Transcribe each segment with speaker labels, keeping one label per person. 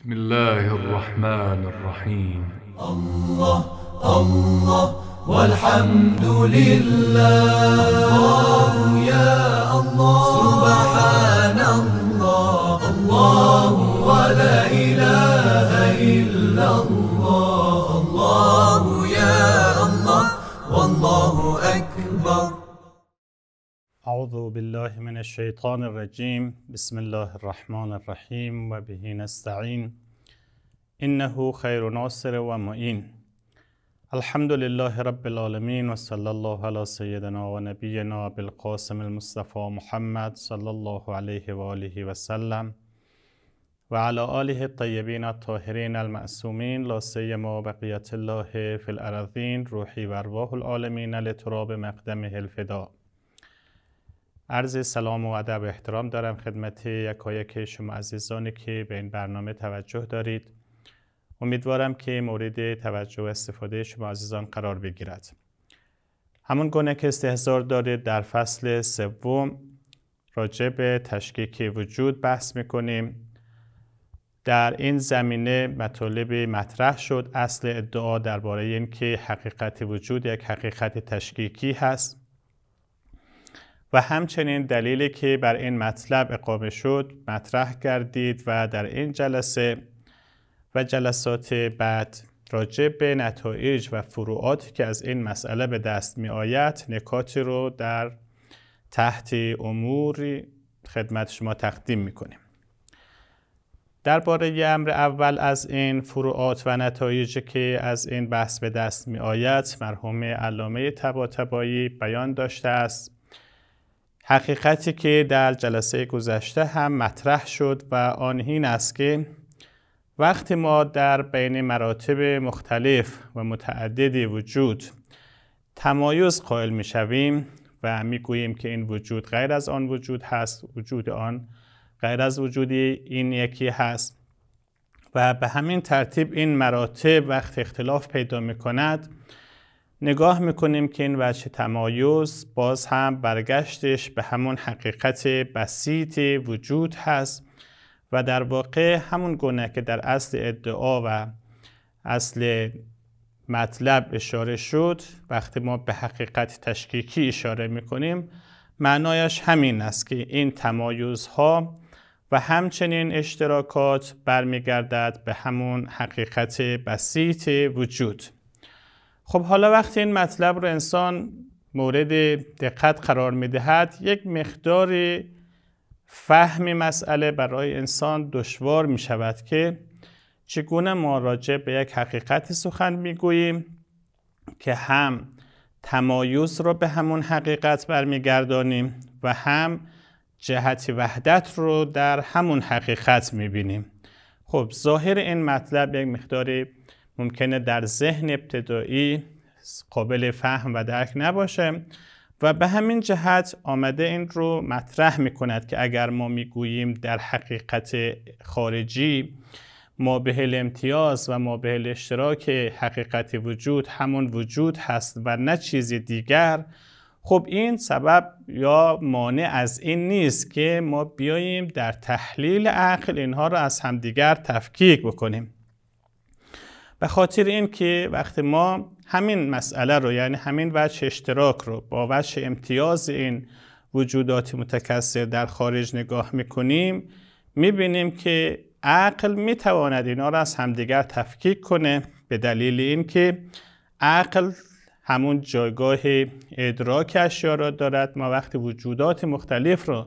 Speaker 1: بسم الله الرحمن الرحيم.
Speaker 2: والحمد لله. الله يا الله سبحان الله. الله ولا إله
Speaker 3: أعوذ بالله من الشيطان الرجيم. بسم الله الرحمن الرحيم. وبه نستعين. إنه خير ناصر ومعين. الحمد لله رب العالمين وصلى الله على سيدنا ونبينا بالقاسم المصطفى محمد صلى الله عليه وآله وسلم. وعلى آله الطيبين الطاهرين المعصومين لا سيما بقية الله في الأراضين روحي وأرواح العالمين لتراب مقدمه الفداء. عرض سلام و ادب و احترام دارم خدمت یکایک شما عزیزانی که به این برنامه توجه دارید. امیدوارم که مورد توجه و استفاده شما عزیزان قرار بگیرد. همون گونه که استحضار دارید در فصل سوم راجع به تشکیک وجود بحث می‌کنیم. در این زمینه مطالب مطرح شد. اصل ادعا درباره اینکه حقیقت وجود یک حقیقت تشکیکی هست. و همچنین دلیلی که بر این مطلب اقامه شد مطرح کردید و در این جلسه و جلسات بعد راجع به نتایج و فروعاتی که از این مسئله به دست می آید نکاتی رو در تحت امور خدمت شما تقدیم می کنیم درباره امر اول از این فروعات و نتایجی که از این بحث به دست می آید مرحوم علامه طباطبایی بیان داشته است. حقیقتی که در جلسه گذشته هم مطرح شد و آن این است که وقتی ما در بین مراتب مختلف و متعددی وجود تمایز قائل می شویم و می گوییم که این وجود غیر از آن وجود هست وجود آن غیر از وجود این یکی هست و به همین ترتیب این مراتب وقتی اختلاف پیدا می کند نگاه می‌کنیم که این وجه تمایز باز هم برگشتش به همون حقیقت بسیط وجود هست و در واقع همون گونه که در اصل ادعا و اصل مطلب اشاره شد وقتی ما به حقیقت تشکیکی اشاره می‌کنیم معنایش همین است که این تمایزها و همچنین اشتراکات برمیگردد به همون حقیقت بسیط وجود. خب حالا وقتی این مطلب رو انسان مورد دقت قرار می‌دهد یک مقدار فهم مسئله برای انسان دشوار می شود که چگونه ما راجع به یک حقیقتی سخن می‌گوییم که هم تمایز رو به همون حقیقت برمیگردانیم و هم جهت وحدت رو در همون حقیقت می‌بینیم. خب ظاهر این مطلب یک مقدار ممکنه در ذهن ابتدایی قابل فهم و درک نباشه و به همین جهت آمده این رو مطرح می کند که اگر ما می گوییم در حقیقت خارجی ما به امتیاز و ما به اشتراک حقیقت وجود همون وجود هست و نه چیزی دیگر خب این سبب یا مانع از این نیست که ما بیاییم در تحلیل عقل اینها رو از همدیگر تفکیک بکنیم. به خاطر این که وقتی ما همین مسئله رو یعنی همین وجه اشتراک رو با وجه امتیاز این وجودات متکثر در خارج نگاه می‌کنیم می‌بینیم که عقل می‌تواند اینا رو از همدیگر تفکیک کنه. به دلیل اینکه عقل همون جایگاه ادراک اشیا را دارد. ما وقتی وجودات مختلف رو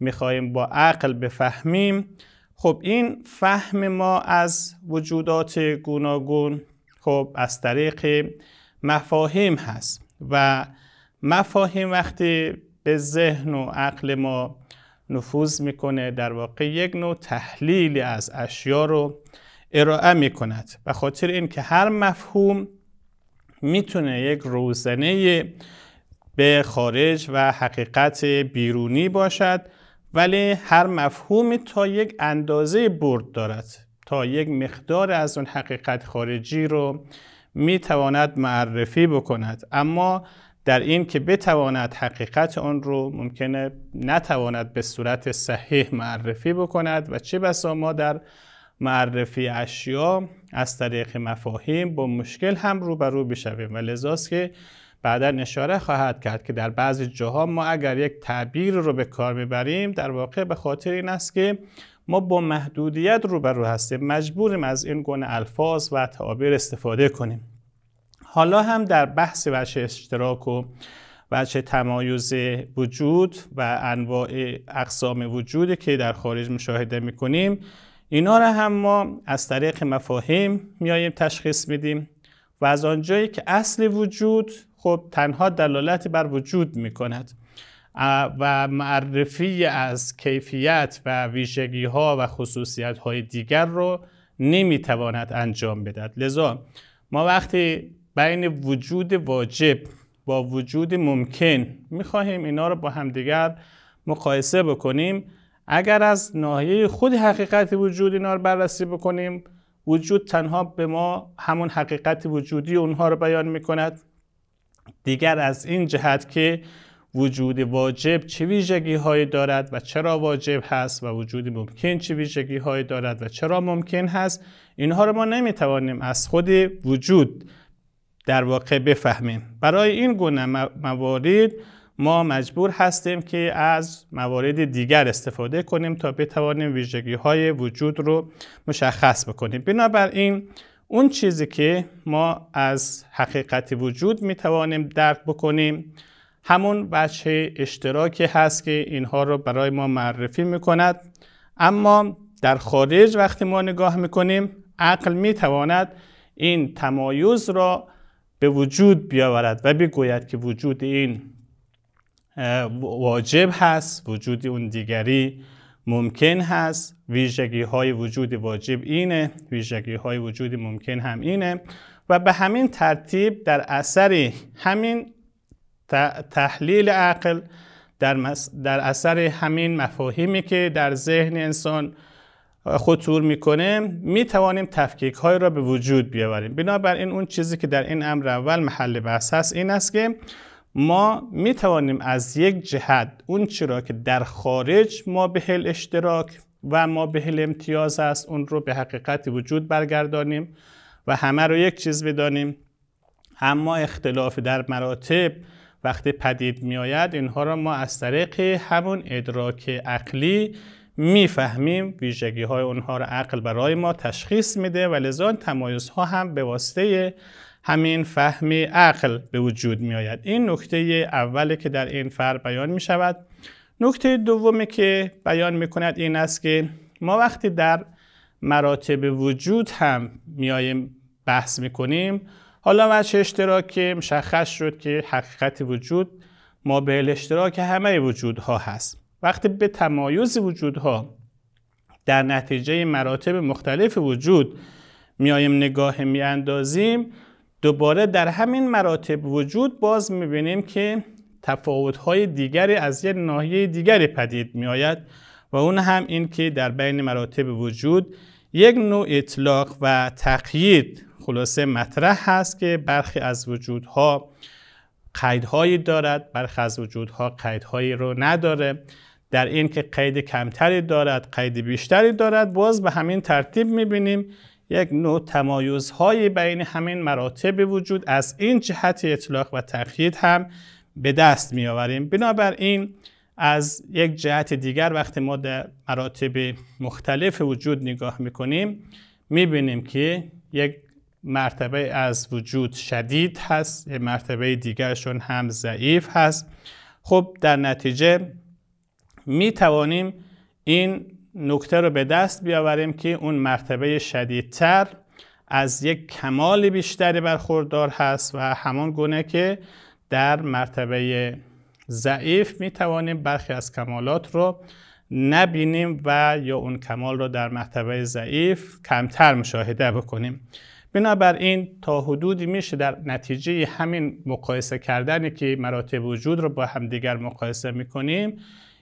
Speaker 3: می‌خواهیم با عقل بفهمیم خب این فهم ما از وجودات گوناگون خب از طریق مفاهیم هست و مفاهیم وقتی به ذهن و عقل ما نفوذ می‌کنه در واقع یک نوع تحلیلی از اشیا رو ارائه می‌کند. به خاطر اینکه هر مفهوم می‌تونه یک روزنه به خارج و حقیقت بیرونی باشد. ولی هر مفهومی تا یک اندازه برد دارد. تا یک مقدار از اون حقیقت خارجی رو می‌تواند معرفی بکند. اما در این که بتواند حقیقت آن رو ممکنه نتواند به صورت صحیح معرفی بکند و چه بسا ما در معرفی اشیا از طریق مفاهیم با مشکل هم روبرو بشویم. و لذاست که بعدا اشاره خواهد کرد که در بعضی جاها ما اگر یک تعبیر رو به کار می‌بریم در واقع به خاطر این است که ما با محدودیت روبرو هستیم. مجبوریم از این گونه الفاظ و تعابیر استفاده کنیم. حالا هم در بحث وجه اشتراک و وجه تمایز وجود و انواع اقسام وجودی که در خارج مشاهده می‌کنیم اینا را هم ما از طریق مفاهیم میاییم تشخیص میدیم و از آنجایی که اصل وجود خب تنها دلالت بر وجود می‌کند. و معرفی از کیفیت و ویژگی ها و خصوصیت های دیگر رو نمی‌تواند انجام بدهد. لذا ما وقتی بین وجود واجب با وجود ممکن می‌خواهیم اینا رو با همدیگر مقایسه بکنیم اگر از ناحیه خود حقیقت وجود اینا رو بررسی بکنیم وجود تنها به ما همون حقیقت وجودی اونها رو بیان می‌کند. دیگر از این جهت که وجود واجب چه ویژگی هایی دارد و چرا واجب هست و وجود ممکن چه ویژگی هایی دارد و چرا ممکن هست اینها رو ما نمی‌توانیم از خود وجود در واقع بفهمیم. برای این گونه موارد ما مجبور هستیم که از موارد دیگر استفاده کنیم تا بتوانیم ویژگی های وجود رو مشخص بکنیم. بنابراین اون چیزی که ما از حقیقت وجود می توانیم درک بکنیم همون بچه اشتراکی هست که اینها رو برای ما معرفی می کند اما در خارج وقتی ما نگاه می کنیم عقل می تواند این تمایز را به وجود بیاورد و بگوید که وجود این واجب هست وجود اون دیگری ممکن هست ویژگی های وجود واجب اینه ویژگی های وجود ممکن هم اینه و به همین ترتیب در اثر همین تحلیل عقل در, در اثر همین مفاهیمی که در ذهن انسان خطور می‌کنه می توانیم تفکیک های را به وجود بیاوریم. بنابراین اون چیزی که در این امر اول محل بحث هست این است که ما می توانیم از یک جهت اون چرا که در خارج ما به هل اشتراک و ما به هل امتیاز است اون رو به حقیقت وجود برگردانیم و همه رو یک چیز بدانیم. اما اختلاف در مراتب وقتی پدید می آید اینها را ما از طریق همون ادراک عقلی می‌فهمیم. ویژگی های اونها را عقل برای ما تشخیص میده و لذا تمایز ها هم به واسطه همین فهم عقل به وجود می آید این نکته اولی که در این فر بیان می شود نکته دومی که بیان می کند این است که ما وقتی در مراتب وجود هم میاییم بحث می کنیم حالا وجه اشتراک مشخص شد که حقیقت وجود ما به اشتراک همه وجودها هست. وقتی به تمایز وجودها در نتیجه مراتب مختلف وجود میایم نگاه میاندازیم دوباره در همین مراتب وجود باز می‌بینیم که تفاوت‌های دیگری از یک ناحیه دیگری پدید میآید و اون هم این که در بین مراتب وجود یک نوع اطلاق و تقیید خلاصه مطرح هست که برخی از وجودها قیدهایی دارد برخی از وجودها قیدهایی رو نداره. در این که قید کمتری دارد قید بیشتری دارد باز به همین ترتیب می‌بینیم یک نوع تمایزهای بین همین مراتب وجود از این جهت اطلاق و تقیید هم به دست می آوریم بنابراین از یک جهت دیگر وقتی ما در مراتب مختلف وجود نگاه می‌کنیم می‌بینیم که یک مرتبه از وجود شدید هست یک مرتبه دیگرشون هم ضعیف هست. خب در نتیجه می توانیم این نکته رو به دست بیاوریم که اون مرتبه شدیدتر از یک کمال بیشتری برخوردار هست و همان گونه که در مرتبه ضعیف می توانیم برخی از کمالات رو نبینیم و یا اون کمال رو در مرتبه ضعیف کمتر مشاهده بکنیم. بنابراین تا حدودی میشه در نتیجه همین مقایسه کردنی که مراتب وجود رو با همدیگر مقایسه می‌کنیم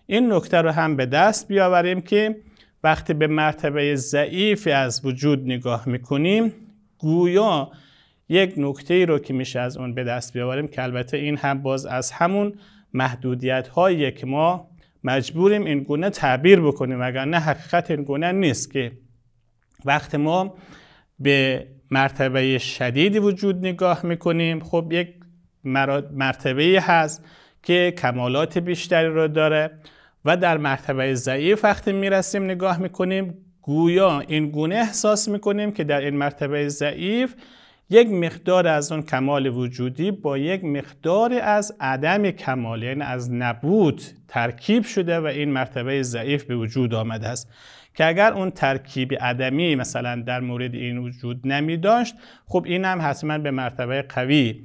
Speaker 3: این نکته رو هم به دست بیاوریم که وقتی به مرتبه ضعیفی از وجود نگاه می‌کنیم گویا یک نکته رو که میشه از اون به دست بیاوریم که البته این هم باز از همون محدودیت هایی که ما مجبوریم این گونه تعبیر بکنیم اگر نه حقیقت این گونه نیست که وقت ما به مرتبه شدیدی وجود نگاه می‌کنیم. خب یک مرتبه هست که کمالات بیشتری رو داره. و در مرتبه ضعیف وقتی می‌رسیم نگاه می‌کنیم گویا این گونه احساس می‌کنیم که در این مرتبه ضعیف یک مقدار از اون کمال وجودی با یک مقدار از عدم کمال یعنی از نبود ترکیب شده و این مرتبه ضعیف به وجود آمده است. که اگر اون ترکیب عدمی مثلا در مورد این وجود نمی داشت خب این هم حتما به مرتبه قوی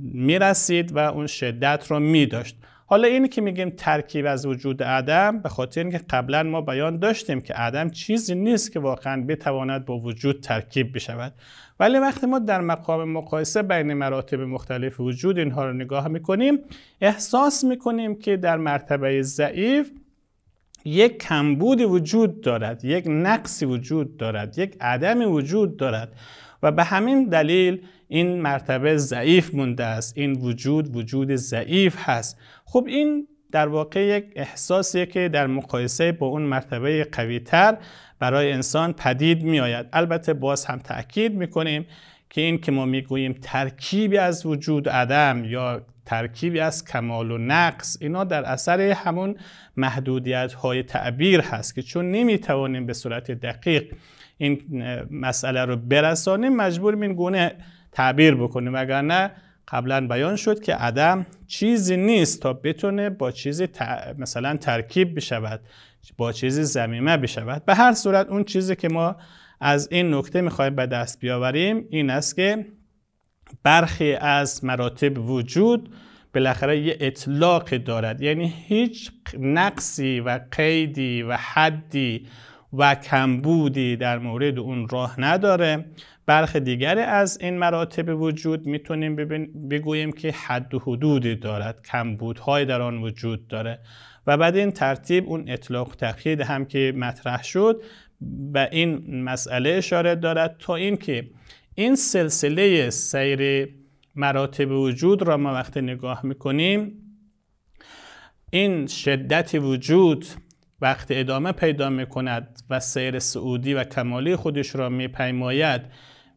Speaker 3: می رسید و اون شدت رو می داشت حالا اینی که میگیم ترکیب از وجود عدم به خاطر اینکه قبلا ما بیان داشتیم که عدم چیزی نیست که واقعا بتواند با وجود ترکیب بشود. ولی وقتی ما در مقام مقایسه بین مراتب مختلف وجود اینها رو نگاه می‌کنیم احساس می‌کنیم که در مرتبه ضعیف یک کمبود وجود دارد یک نقصی وجود دارد یک عدم وجود دارد. و به همین دلیل این مرتبه ضعیف مونده است. این وجود وجود ضعیف هست. خب این در واقع یک احساسیه که در مقایسه با اون مرتبه قویتر برای انسان پدید می آید البته باز هم تأکید می کنیم که این که ما می‌گوییم ترکیبی از وجود عدم یا ترکیبی از کمال و نقص اینا در اثر همون محدودیت های تعبیر هست که چون نمی‌توانیم به صورت دقیق این مسئله رو برسانیم مجبوریم این گونه تعبیر بکنیم. وگرنه قبلا بیان شد که عدم چیزی نیست تا بتونه با چیزی مثلا ترکیب بشود با چیزی زمیمه بشود. به هر صورت اون چیزی که ما از این نکته می‌خوایم به دست بیاوریم این است که برخی از مراتب وجود بالاخره یه اطلاق دارد. یعنی هیچ نقصی و قیدی و حدی و کمبودی در مورد اون راه نداره. برخ دیگری از این مراتب وجود می‌تونیم بگوییم که حد و حدودی دارد. کمبودهای در آن وجود داره. و بعد این ترتیب اون اطلاق تقیید هم که مطرح شد به این مسئله اشاره دارد تا اینکه این سلسله سیر مراتب وجود را ما وقتی نگاه می‌کنیم این شدت وجود وقتی ادامه پیدا می‌کند و سیر سعودی و کمالی خودش را میپیماید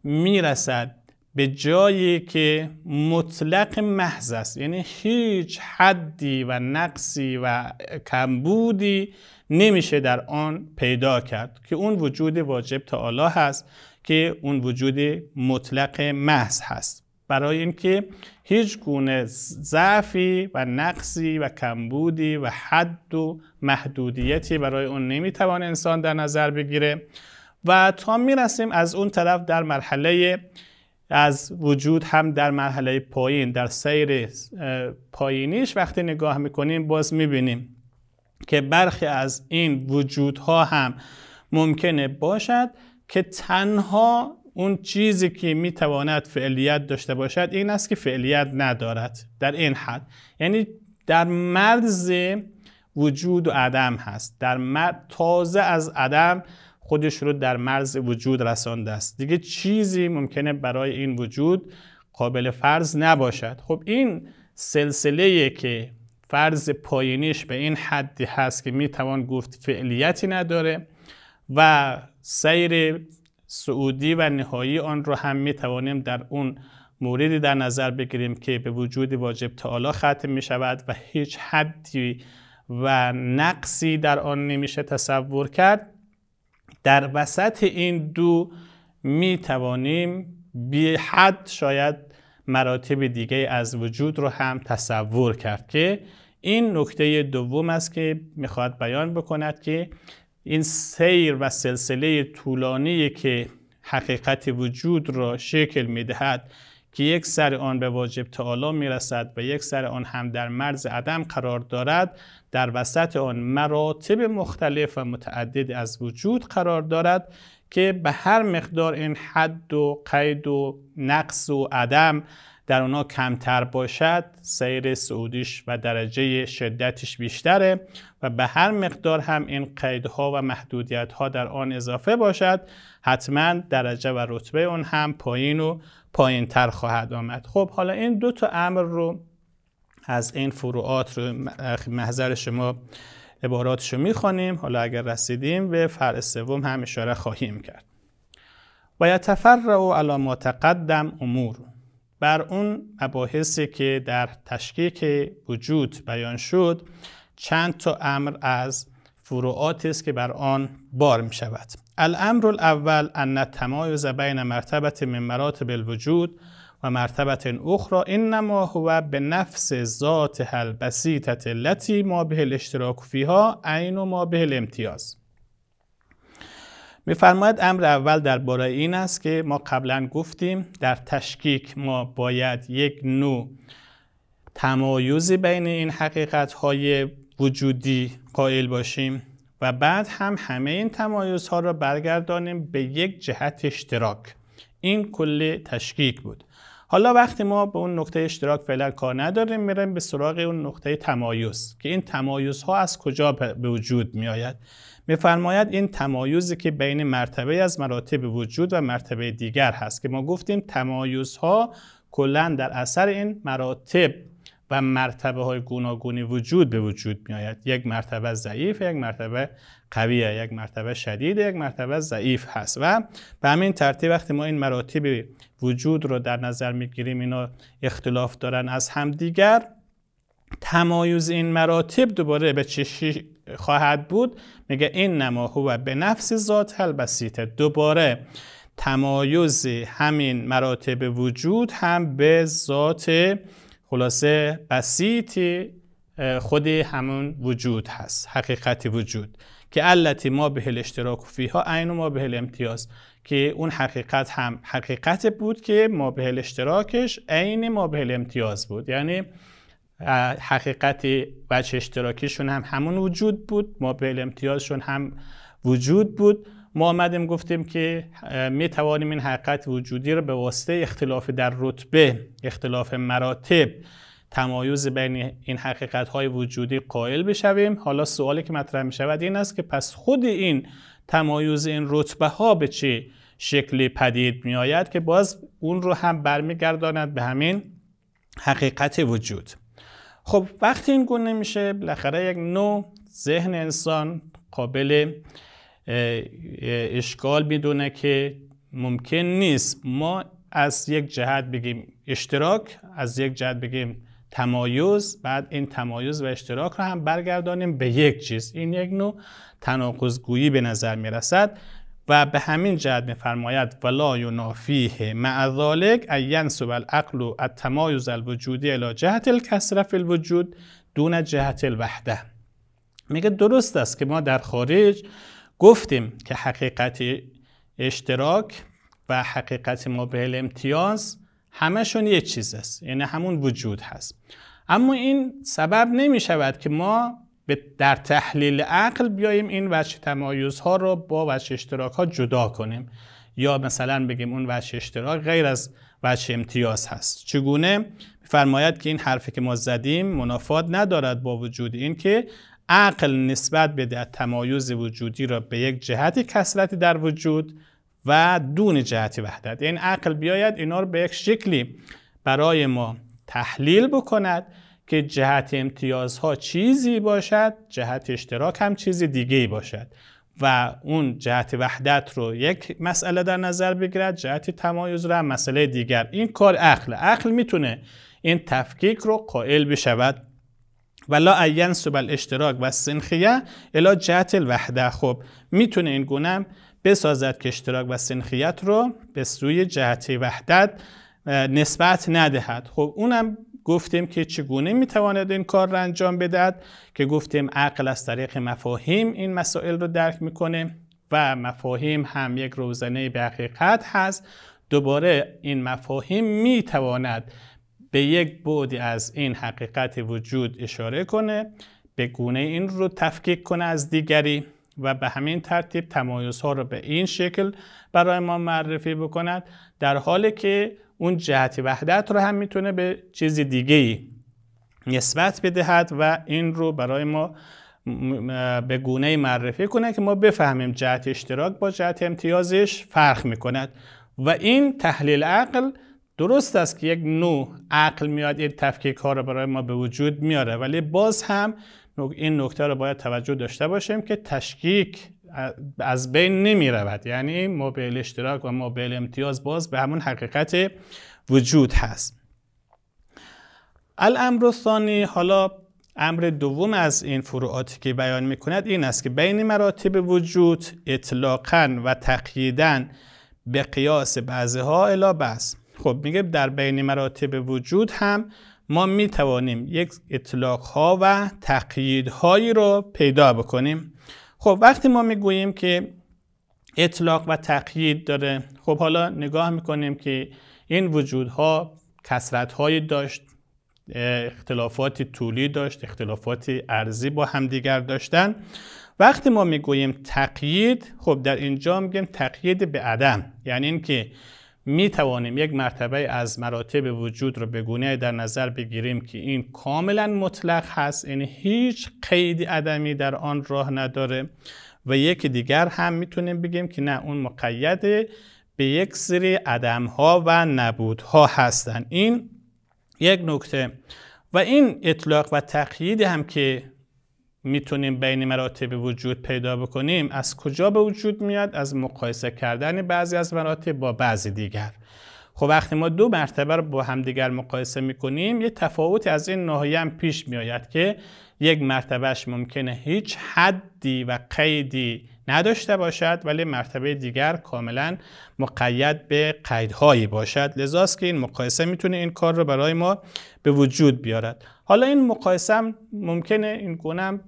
Speaker 3: می‌رسد به جایی که مطلق محض است. یعنی هیچ حدی و نقصی و کمبودی نمیشه در آن پیدا کرد که اون وجود واجب تعالی هست که اون وجود مطلق محض هست. برای اینکه هیچ گونه ضعفی و نقصی و کمبودی و حد و محدودیتی برای اون نمی‌توان انسان در نظر بگیره. و تا می‌رسیم از اون طرف در مرحله از وجود هم در مرحله پایین در سیر پایینیش وقتی نگاه می‌کنیم باز می‌بینیم که برخی از این وجودها هم ممکنه باشد که تنها اون چیزی که می‌تواند فعلیت داشته باشد این است که فعلیت ندارد در این حد. یعنی در مرز وجود و عدم هست. در مرز تازه از عدم خودش رو در مرز وجود رسانده است. دیگه چیزی ممکنه برای این وجود قابل فرض نباشد. خب این سلسله که فرض پایینیش به این حدی هست که می‌توان گفت فعلیتی نداره و سیر سعودی و نهایی آن رو هم می‌توانیم در اون موردی در نظر بگیریم که به وجود واجب تعالی ختم می شود و هیچ حدی و نقصی در آن نمیشه تصور کرد. در وسط این دو می توانیم بی حد شاید مراتب دیگه از وجود رو هم تصور کرد که این نکته دوم است که می‌خواد بیان بکند که این سیر و سلسله طولانی که حقیقت وجود را شکل می‌دهد که یک سر آن به واجب تعالی می‌رسد و یک سر آن هم در مرز عدم قرار دارد در وسط آن مراتب مختلف و متعدد از وجود قرار دارد که به هر مقدار این حد و قید و نقص و عدم در اونا کمتر باشد سیر سعودیش و درجه شدتش بیشتره و به هر مقدار هم این قیدها و محدودیت در آن اضافه باشد حتما درجه و رتبه اون هم پایین و پایین تر خواهد آمد. خب حالا این دو تا امر رو از این فروعات رو محضر شما عباراتشو می‌خوانیم. حالا اگر رسیدیم به فرع سوم هم اشاره خواهیم کرد. و یتفرع علی ما تقدم امور. بر اون مباحثی که در تشکیک وجود بیان شد چند تا امر از فروعات است که بر آن بار می شود الامر الاول ان التمایز بین مرتبه من مراتب الوجود و مرتبه اخرى انما هو به نفس ذات البسیطه التي ما به الاشتراک فیها عین ما به الامتیاز. میفرماید امر اول درباره این است که ما قبلا گفتیم در تشکیک ما باید یک نوع تمایزی بین این حقیقت های وجودی قائل باشیم. و بعد هم همه این تمایزها را برگردانیم به یک جهت اشتراک. این کل تشکیک بود. حالا وقتی ما به اون نقطه اشتراک فعلا کار نداریم میریم به سراغ اون نقطه تمایز که این تمایزها از کجا به وجود می آید میفرماید این تمایزی که بین مرتبه از مراتب وجود و مرتبه دیگر هست که ما گفتیم تمایزها کلا در اثر این مراتب و مرتبه های گوناگونی وجود به وجود می آید یک مرتبه ضعیف یک مرتبه قویه یک مرتبه شدید یک مرتبه ضعیف هست. و به همین ترتیب وقتی ما این مراتب وجود رو در نظر می گیریم اینا اختلاف دارن. از همدیگر تمایز این مراتب دوباره به چشی خواهد بود؟ میگه این نما هو به نفس ذات البسیطه دوباره تمایز همین مراتب وجود هم به ذات خلاصه بسیط خود همون وجود هست حقیقت وجود که علتی ما به الاشتراک فیها عین ما به الامتیاز که اون حقیقت هم حقیقت بود که ما به الاشتراکش عین ما به الامتیاز بود. یعنی حقیقت وجه اشتراکیشون هم همون وجود بود ما به امتیازشون هم وجود بود. ما آمدیم گفتیم که می توانیم این حقیقت وجودی رو به واسطه اختلاف در رتبه اختلاف مراتب تمایز بین این حقیقت های وجودی قائل بشویم. حالا سوالی که مطرح می شود این است که پس خود این تمایز این رتبه ها به چه شکلی پدید می آید که باز اون رو هم برمیگرداند به همین حقیقت وجود. خب وقتی این گونه میشه بالاخره یک نوع ذهن انسان قابل اشکال می‌دونه که ممکن نیست ما از یک جهت بگیم اشتراک از یک جهت بگیم تمایز بعد این تمایز و اشتراک رو هم برگردانیم به یک چیز. این یک نوع تناقضگویی به نظر می رسد و به همین جهت میفرماید ولا ینافیه مع ذلك ان ینسب العقل التمایز الوجودی الى جهت الکسره فی الوجود دون جهت الوحده میگه درست است که ما در خارج گفتیم که حقیقت اشتراک و حقیقت ما به امتیاز همشون یک چیز است یعنی همون وجود هست. اما این سبب نمی شود که ما در تحلیل عقل بیاییم این وجه تمایز ها رو با وجه اشتراک ها جدا کنیم. یا مثلا بگیم اون وجه اشتراک غیر از وجه امتیاز هست. چگونه؟ فرماید که این حرفی که ما زدیم منافات ندارد با وجود این که عقل نسبت بده تمایز وجودی را به یک جهتی کسرتی در وجود و دون جهتی وحدت. یعنی عقل بیاید اینا رو به یک شکلی برای ما تحلیل بکند که جهت امتیازها چیزی باشد جهت اشتراک هم چیزی دیگه باشد و اون جهت وحدت رو یک مسئله در نظر بگیرد جهت تمایز رو هم مسئله دیگر. این کار عقل عقل می‌تونه این تفکیک رو قائل بشود. ولا اینسب الاشتراک و سنخیه الا جهت الوحده خب می‌تونه این گونه بسازد که اشتراک و سنخیت رو به سوی جهت وحدت نسبت ندهد. خب اونم گفتیم که چگونه می‌تواند این کار را انجام بدهد؟ که گفتیم عقل از طریق مفاهیم این مسائل رو درک می‌کنه و مفاهیم هم یک روزنه به حقیقت هست. دوباره این مفاهیم می‌تواند به یک بعدی از این حقیقت وجود اشاره کنه به گونه این رو تفکیک کنه از دیگری و به همین ترتیب تمایزها رو به این شکل برای ما معرفی بکند در حالی که اون جهت وحدت رو هم می‌تونه به چیز دیگه ای نسبت بدهد و این رو برای ما به گونه معرفی کنه که ما بفهمیم جهت اشتراک با جهت امتیازش فرق می‌کند. و این تحلیل عقل درست است که یک نوع عقل میاد این تفکیک ها رو برای ما به وجود میاره ولی باز هم این نکته رو باید توجه داشته باشیم که تشکیک از بین نمی رود یعنی موبیل اشتراک و موبیل امتیاز باز به همون حقیقت وجود هست. الامر ثانی حالا امر دوم از این فروعاتی که بیان می کند این است که بین مراتب وجود اطلاقا و تقییدن به قیاس بعضها الا بس خب میگه در بین مراتب وجود هم ما می توانیم یک اطلاق ها و تقیید هایی رو پیدا بکنیم. خب وقتی ما می‌گوییم که اطلاق و تقیید داره خب حالا نگاه می‌کنیم که این وجودها کسرت هایی داشت اختلافات طولی داشت اختلافات ارزی با همدیگر داشتن. وقتی ما می‌گوییم تقیید خب در اینجا میگیم تقیید به عدم. یعنی اینکه می توانیم یک مرتبه از مراتب وجود رو به گونه در نظر بگیریم که این کاملا مطلق هست یعنی هیچ قید عدمی در آن راه نداره. و یک دیگر هم می‌تونیم بگیم که نه اون مقید به یک سری عدم ها و نبود ها هستن. این یک نکته. و این اطلاق و تقیید هم که می‌تونیم بین مراتب وجود پیدا بکنیم از کجا به وجود میاد؟ از مقایسه کردن بعضی از مراتب با بعضی دیگر. خب وقتی ما دو مرتبه رو با همدیگر مقایسه می‌کنیم یه تفاوتی از این ناحیه هم پیش میآید که یک مرتبهش ممکنه هیچ حدی و قیدی نداشته باشد ولی مرتبه دیگر کاملا مقید به قیدهایی باشد. لذاست که این مقایسه می‌تونه این کار رو برای ما به وجود بیارد. حالا این مقایسه ممکنه این گونه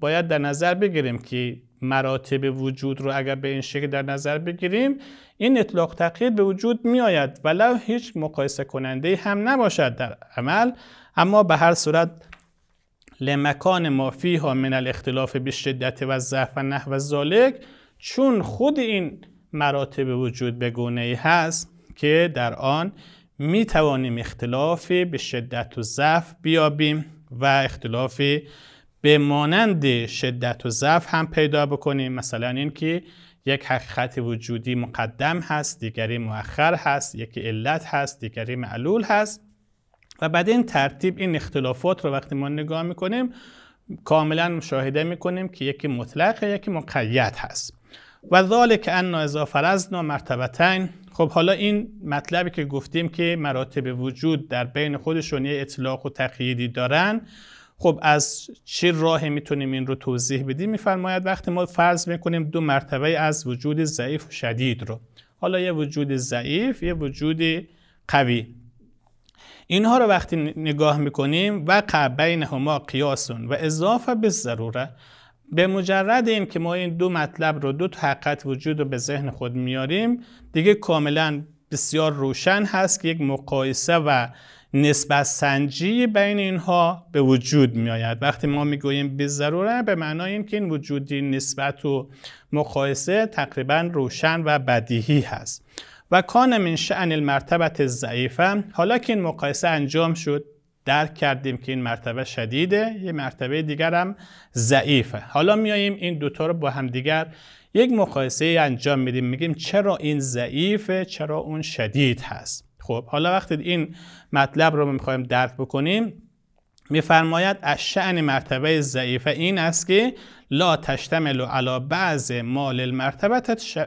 Speaker 3: باید در نظر بگیریم که مراتب وجود رو اگر به این شکل در نظر بگیریم این اطلاق تقیید به وجود می آید ولو هیچ مقایسه کننده هم نباشد در عمل. اما به هر صورت لمکان ما فیها من الاختلاف بشدت و ضعف و نحو ذالک چون خود این مراتب وجود به گونه ای هست که در آن می توانیم اختلافی به شدت و ضعف بیابیم و اختلافی به مانند شدت و ضعف هم پیدا بکنیم. مثلا اینکه یک حقیقت وجودی مقدم هست دیگری مؤخر هست یکی علت هست دیگری معلول هست. و بعد این ترتیب این اختلافات رو وقتی ما نگاه می‌کنیم کاملا مشاهده می‌کنیم که یکی مطلق یکی مقید هست. و ذالک ان اذا فرضنا مرتبتین. خب حالا این مطلبی که گفتیم که مراتب وجود در بین خودشون یه اطلاق و تقییدی دارن خب از چه راهی می‌تونیم این رو توضیح بدیم؟ میفرماید وقتی ما فرض می‌کنیم دو مرتبه از وجود ضعیف و شدید رو. حالا یه وجود ضعیف یه وجود قوی. اینها رو وقتی نگاه می‌کنیم وقع بینهما قیاسون و اضافه به ضروره. به مجرد این که ما این دو مطلب رو دو حقیقت وجود رو به ذهن خود میاریم دیگه کاملا بسیار روشن هست که یک مقایسه و نسبت سنجی بین اینها به وجود می آید وقتی ما می‌گوییم به ضروره به معنای این که این وجودی نسبت و مقایسه تقریبا روشن و بدیهی هست. و کان من شأن المرتبت ضعیفه حالا که این مقایسه انجام شد درک کردیم که این مرتبه شدیده یه مرتبه دیگر هم ضعیفه. حالا میاییم این دوتا رو با هم دیگر یک مقایسه انجام میدیم. میگیم چرا این ضعیفه چرا اون شدید هست. خب حالا وقتی این مطلب رو می‌خوایم درک بکنیم میفرماید از شعن مرتبه ضعیفه این است که لا تشتمل علی بعض ما للمرتبت, ش...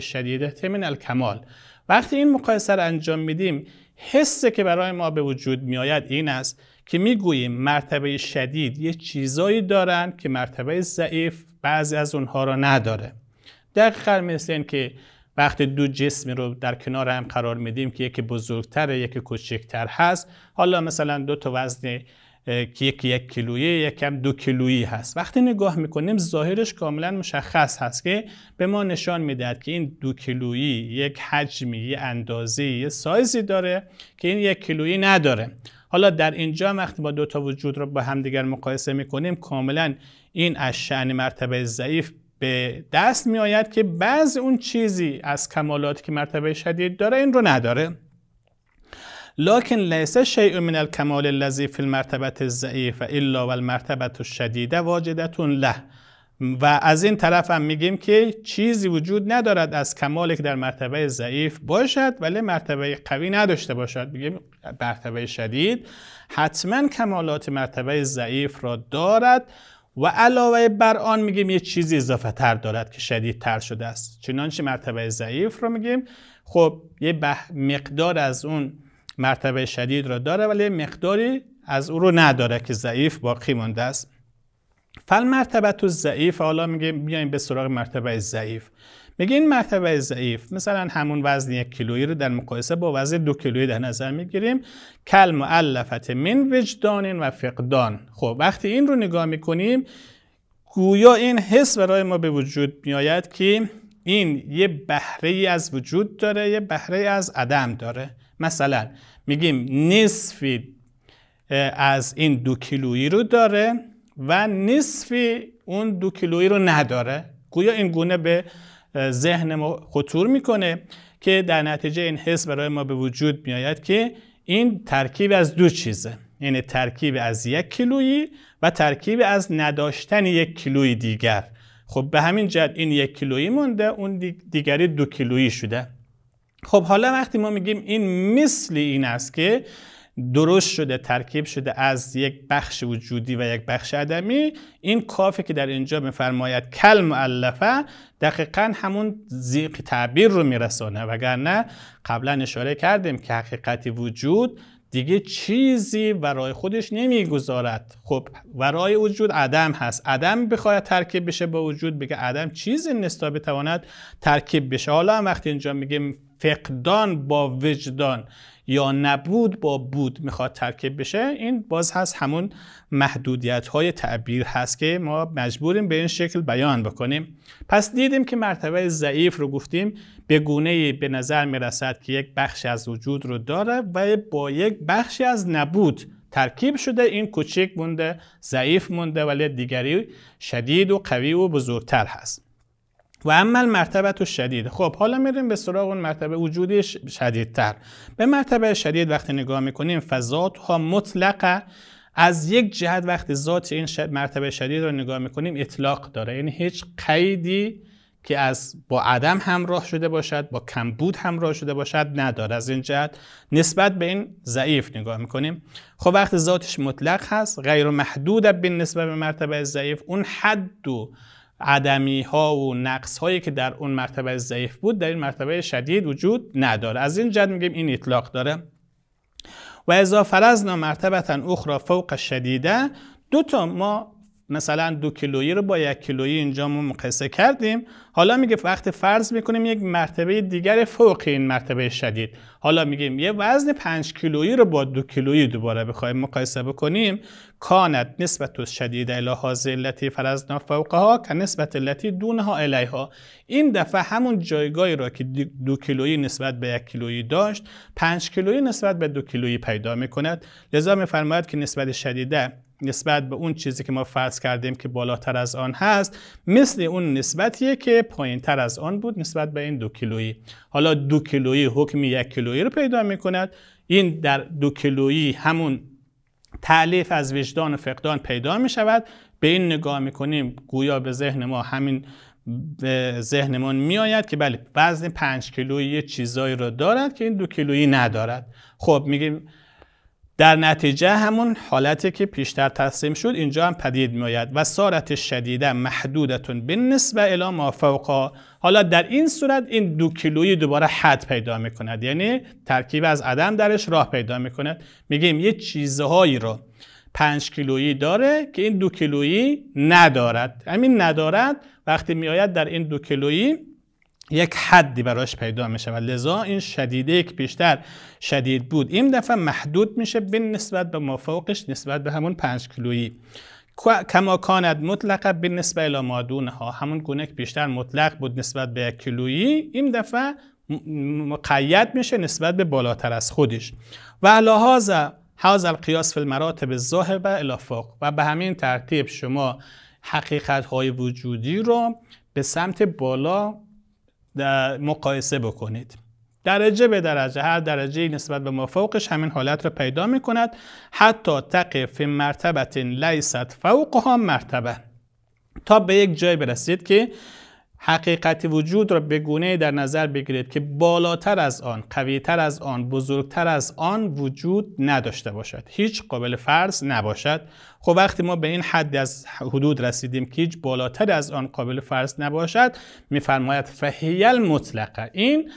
Speaker 3: شدیده من الکمال. وقتی این مقایسه رو انجام میدیم حسی که برای ما به وجود میآید این است که می‌گوییم مرتبه شدید یه چیزایی دارن که مرتبه ضعیف بعضی از اونها را نداره. دقیقا مثل این که وقتی دو جسمی رو در کنار هم قرار میدیم که یکی بزرگتر یکی کوچکتر هست. حالا مثلا دو تا وزن که یکی یک کیلویی یکم دو کیلویی هست. وقتی نگاه می‌کنیم ظاهرش کاملا مشخص هست که به ما نشان می‌دهد که این دو کیلویی یک حجمی یه اندازه یه سایزی داره که این یک کیلویی نداره. حالا در اینجا وقتی با دو تا وجود رو با همدیگر مقایسه می‌کنیم کاملا این از شأن مرتبه ضعیف به دست می آید که بعض اون چیزی از کمالاتی که مرتبه شدید داره این رو نداره. لکن لیس شیء من الکمال الذی فی المرتبه الضعیف الا والمرتبه الشدیده واجدتون له. و از این طرف هم میگیم که چیزی وجود ندارد از کمالی که در مرتبه ضعیف باشد ولی مرتبه قوی نداشته باشد. میگیم مرتبه شدید. حتما کمالات مرتبه ضعیف را دارد. و علاوه بر آن میگیم یه چیزی اضافه تر دارد که شدید تر شده است. چنانچه مرتبه ضعیف رو میگیم. خب یه مقدار از اون مرتبه شدید را داره ولی مقداری از او رو نداره که ضعیف باقی مانده است. فل مرتبه تو ضعیف حالا میگه بیایم به سراغ مرتبه ضعیف. میگه این مرتبه ضعیف. مثلا همون وزن یک کیلویی رو در مقایسه با وزن دو کیلویی در نظر می‌گیریم. کل معلفت من وجدان و فقدان. خب وقتی این رو نگاه می‌کنیم گویا این حس برای ما به وجود میآید که این یه بهره ای از وجود داره یه بهره از عدم داره. مثلا میگیم نصفی از این دو کیلویی رو داره و نصفی اون دو کیلویی رو نداره. گویا این گونه به ذهن ما خطور می‌کنه که در نتیجه این حس برای ما به وجود میآید که این ترکیب از دو چیزه. یعنی ترکیب از یک کیلویی و ترکیب از نداشتن یک کیلوی دیگر. خب به همین جد این یک کیلویی مونده اون دیگری دو کیلویی شده. خب حالا وقتی ما میگیم این مثل این است که درست شده ترکیب شده از یک بخش وجودی و یک بخش عدمی این کافه که در اینجا میفرماید کل معلفه دقیقا همون زیق تعبیر رو میرسانه. وگرنه قبلا اشاره کردیم که حقیقت وجود دیگه چیزی ورای خودش نمی‌گذارد. خب ورای وجود عدم هست. عدم بخواید ترکیب بشه با وجود بگه عدم چیزی نستا بتواند ترکیب بشه. حالا هم وقتی اینجا میگیم فقدان با وجدان یا نبود با بود می‌خواد ترکیب بشه این باز هست همون محدودیت های تعبیر هست که ما مجبوریم به این شکل بیان بکنیم. پس دیدیم که مرتبه ضعیف رو گفتیم به گونه به نظر می‌رسد که یک بخشی از وجود رو داره و با یک بخشی از نبود ترکیب شده. این کوچک مونده ضعیف مونده ولی دیگری شدید و قوی و بزرگتر هست. و عمل مرتبه تو شدید. خب حالا میریم به سراغ اون مرتبه وجودی شدیدتر. به مرتبه شدید وقتی نگاه می‌کنیم فضات ها مطلقه. از یک جهت وقتی ذات این مرتبه شدید رو نگاه می‌کنیم اطلاق داره. یعنی هیچ قیدی که از با عدم همراه شده باشد با کمبود همراه شده باشد نداره. از این جهت نسبت به این ضعیف نگاه می‌کنیم. خب وقتی ذاتش مطلق هست غیر محدود به نسبت به مرتبه ضعیف اون حد و عدمی ها و نقص هایی که در اون مرتبه ضعیف بود در این مرتبه شدید وجود نداره. از این جد میگیم این اطلاق داره. و اذا فرضنا مرتبتا اخرى فوق شدیده دو تا ما مثلا دو کیلویی رو با یک کیلویی اینجا ما مقایسه کردیم. حالا میگه وقتی فرض می‌کنیم یک مرتبه دیگر فوق این مرتبه شدید. حالا میگیم یه وزن 5 کیلویی رو با دو کیلویی دوباره بخوایم مقایسه بکنیم. کانت نسبت شدید الی هذه التي فرضنا فوقها که نسبت التي دونها الیها. این دفعه همون جایگاهی را که دو کیلویی نسبت به یک کیلویی داشت 5 کیلویی نسبت به دو کیلویی پیدا می‌کند. لذا میفرماید که نسبت شدیده نسبت به اون چیزی که ما فرض کردیم که بالاتر از آن هست مثل اون نسبتیه که پایین تر از آن بود نسبت به این دو کیلویی. حالا دو کیلویی حکم یک کیلویی رو پیدا می کند این در دو کیلویی همون تعلیف از وجدان و فقدان پیدا می شود به این نگاه می کنیم گویا به ذهن ما همین به ذهنمون میآید که بله وزن پنج کیلویی چیزایی رو دارد که این دو کیلویی ندارد. خب میگیم در نتیجه همون حالتی که پیشتر تصمیم شد اینجا هم پدید میآید. و سارت شدیده محدودتون به نسبه الی ما فوقا. حالا در این صورت این دو کیلویی دوباره حد پیدا می‌کند. یعنی ترکیب از عدم درش راه پیدا می‌کند. میگیم یه چیزهایی رو پنج کیلویی داره که این دو کیلویی ندارد. همین ندارد وقتی میآید در این دو کیلویی یک حدی براش پیدا میشه و لذا این شدیده یک بیشتر شدید بود. این دفعه محدود میشه به نسبت به مافوقش نسبت به همون پنج کیلویی. کما کاند مطلقه به نسبت الی مادون ها همون گونه بیشتر مطلق بود نسبت به یک کیلویی این دفعه مقید میشه نسبت به بالاتر از خودش. و لحاظ حاضر القیاس فی المراتب الظاهبه الی فوق و به همین ترتیب شما حقیقت های وجودی رو به سمت بالا مقایسه بکنید. درجه به درجه هر درجه نسبت به مفوقش همین حالت رو پیدا می کند حتی تقف مرتبت لیست فوقها مرتبه. تا به یک جای برسید که حقیقت وجود را به گونه در نظر بگیرید که بالاتر از آن، قویتر از آن، بزرگتر از آن وجود نداشته باشد. هیچ قابل فرض نباشد. خب وقتی ما به این حد از حدود رسیدیم که هیچ بالاتر از آن قابل فرض نباشد میفرماید فهیل مطلقه این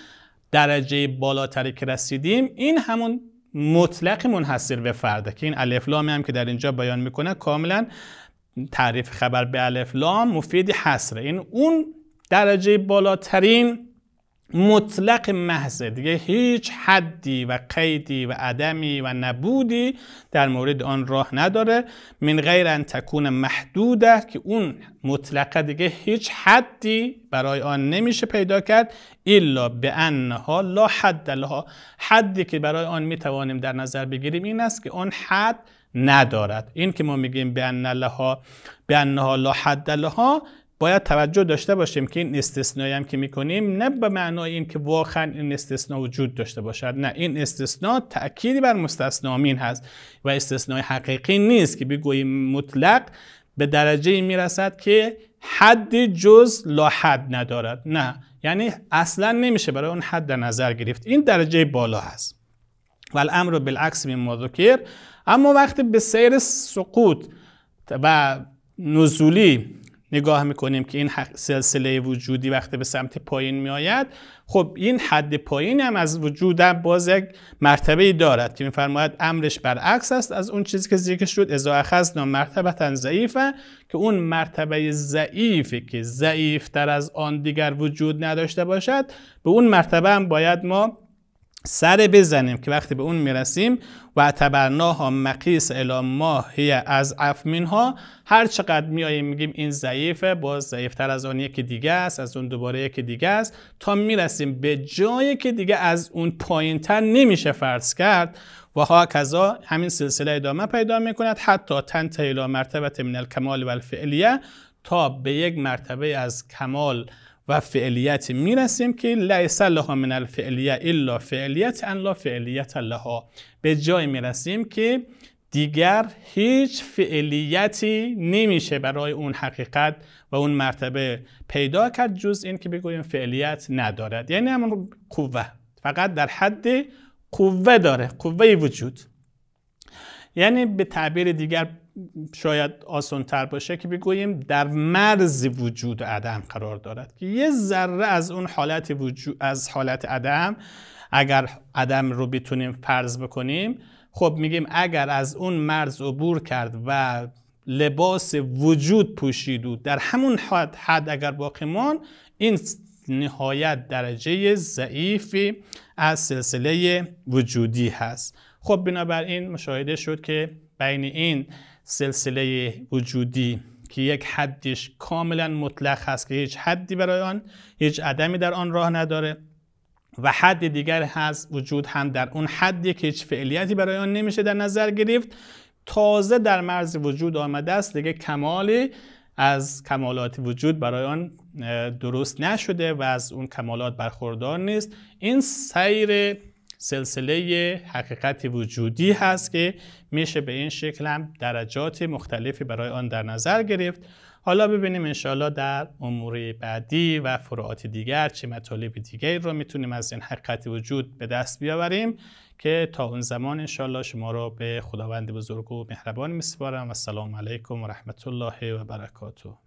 Speaker 3: درجه بالاتری که رسیدیم این همون مطلق منحصر به فرده که این الف هم که در اینجا بیان می‌کنه کاملا تعریف خبر به الف لام مفید حسره این اون درجه بالاترین مطلق محضه دیگه هیچ حدی و قیدی و عدمی و نبودی در مورد آن راه نداره. من غیر ان تکون محدوده که اون مطلقه دیگه هیچ حدی برای آن نمیشه پیدا کرد الا به انها لا حد لها. حدی که برای آن می‌توانیم در نظر بگیریم این است که آن حد ندارد. این که ما میگیم به ان لها به انها لا حد لها باید توجه داشته باشیم که این استثنایی هم که می‌کنیم نه به معنای این که واقعا این استثنا وجود داشته باشد نه. این استثنا تأکیدی بر مستثنامین هست و استثنای حقیقی نیست که بگوییم مطلق به درجه می‌رسد که حد جز لا حد ندارد. نه. یعنی اصلا نمیشه برای اون حد در نظر گرفت. این درجه بالا هست. و الامر بالعکس من ذکر. اما وقتی به سیر سقوط و نزولی نگاه می‌کنیم که این سلسله وجودی وقتی به سمت پایین میآید خب این حد پایین هم از وجود هم باز یک مرتبه دارد که میفرماید امرش برعکس است از اون چیزی که ذکر شد اذا اخذنا مرتبه ضعیفه که اون مرتبه ضعیفی که ضعیفتر از آن دیگر وجود نداشته باشد به اون مرتبه هم باید ما سر بزنیم که وقتی به اون می‌رسیم و اعتبرناها مقیس الی ما هی از ها هر چقدر میاییم میگیم این ضعیفه باز ضعیفتر از اون یکی دیگه است از اون دوباره یکی دیگه است. تا می‌رسیم به جایی که دیگه از اون پایینتر نمیشه فرض کرد. و ها کذا همین سلسله ادامه پیدا می‌کند. حتی تنت الی مرتبه من الکمال و الفعلیه تا به یک مرتبه از کمال و فعلیت می‌رسیم که لیس لها من الفعلیه الا فعلیت ان لا فعلیت لها. به جای می‌رسیم که دیگر هیچ فعلیتی نمیشه برای اون حقیقت و اون مرتبه پیدا کرد جز این که بگوییم فعلیت ندارد. یعنی همون قوه. فقط در حد قوه داره. قوه وجود. یعنی به تعبیر دیگر شاید آسان تر باشه که بگوییم در مرز وجود عدم قرار دارد که یه ذره از اون حالت وجود از حالت عدم اگر عدم رو بتونیم فرض بکنیم خب میگیم اگر از اون مرز عبور کرد و لباس وجود پوشید و در همون حد, حد اگر باقی مان این نهایت درجه ضعیفی از سلسله وجودی هست. خب بنابراین مشاهده شد که بین این سلسله وجودی که یک حدش کاملا مطلق هست که هیچ حدی برای آن هیچ عدمی در آن راه نداره و حد دیگر هست وجود هم در اون حدی که هیچ فعلیتی برای آن نمیشه در نظر گرفت. تازه در مرز وجود آمده است. دیگه کمالی از کمالات وجود برای آن درست نشده و از اون کمالات برخوردار نیست. این سیر سلسله حقیقت وجودی هست که میشه به این شکل هم درجات مختلفی برای آن در نظر گرفت. حالا ببینیم انشاءالله در امور بعدی و فروعات دیگر چه مطالب دیگری رو می‌تونیم از این حقیقت وجود به دست بیاوریم که تا اون زمان انشاءالله شما رو به خداوند بزرگ و مهربان میسپارم. و السلام علیکم و رحمت الله و برکاته.